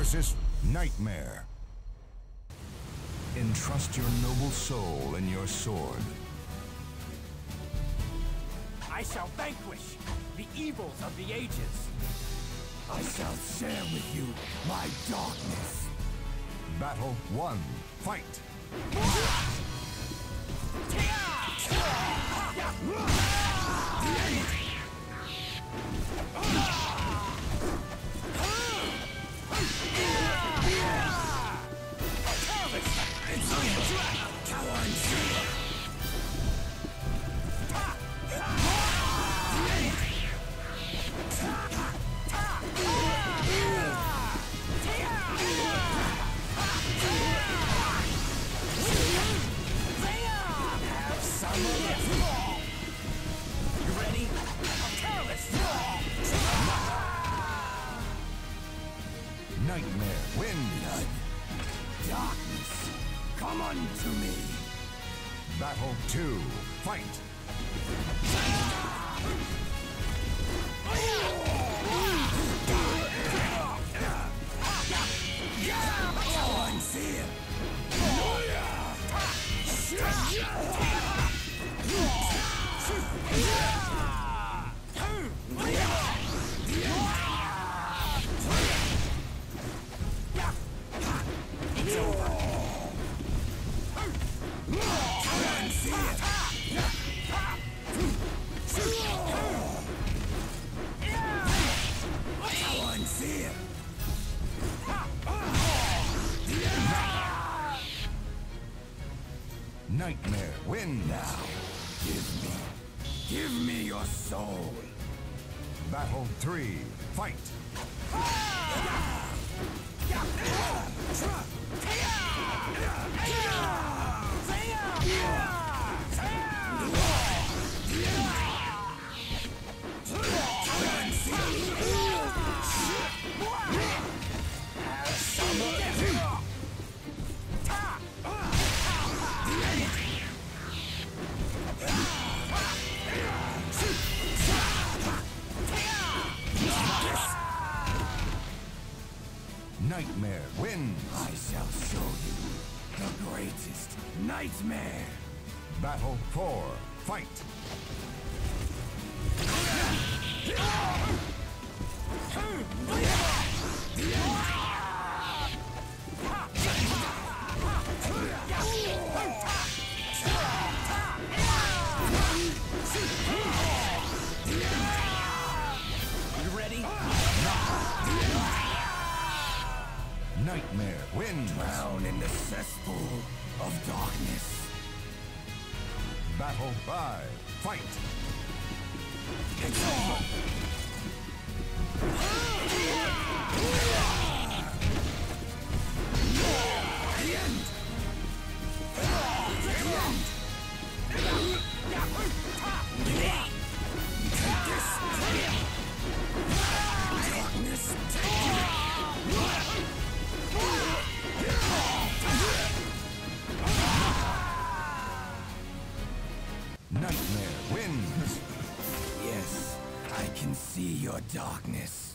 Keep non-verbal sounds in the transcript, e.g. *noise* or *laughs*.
versus Nightmare. Entrust your noble soul in your sword. I shall vanquish the evils of the ages. I shall share with you my darkness. Battle 1. Fight! Nightmare wins! Darkness, come unto me. Battle 2. Fight! Nightmare wins! Now, give me, give me your soul. Battle 3. Fight! Nightmare wins! I shall show you the greatest nightmare. Battle 4. Fight! You *laughs* Nightmare wins! Drown in the cesspool of darkness. Battle 5. Fight! It's. Nightmare wins! Yes, I can see your darkness.